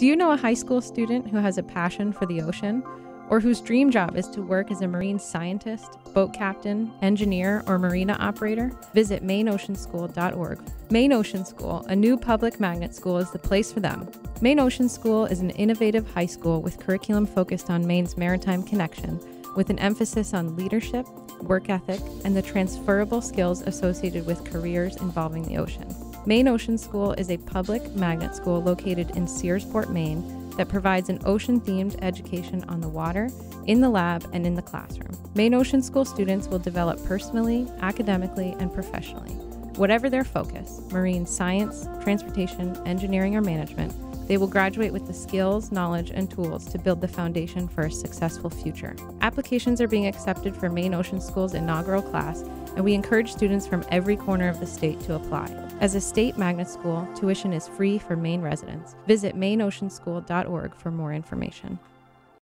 Do you know a high school student who has a passion for the ocean? Or whose dream job is to work as a marine scientist, boat captain, engineer, or marina operator? Visit MaineOceanSchool.org. Maine Ocean School, a new public magnet school, is the place for them. Maine Ocean School is an innovative high school with curriculum focused on Maine's maritime connection, with an emphasis on leadership, work ethic, and the transferable skills associated with careers involving the ocean. Maine Ocean School is a public magnet school located in Searsport, Maine that provides an ocean themed education on the water, in the lab, and in the classroom. Maine Ocean School students will develop personally, academically, and professionally. Whatever their focus marine science, transportation, engineering, or management they will graduate with the skills, knowledge, and tools to build the foundation for a successful future. Applications are being accepted for Maine Ocean School's inaugural class, and we encourage students from every corner of the state to apply. As a state magnet school, tuition is free for Maine residents. Visit MaineOceanSchool.org for more information.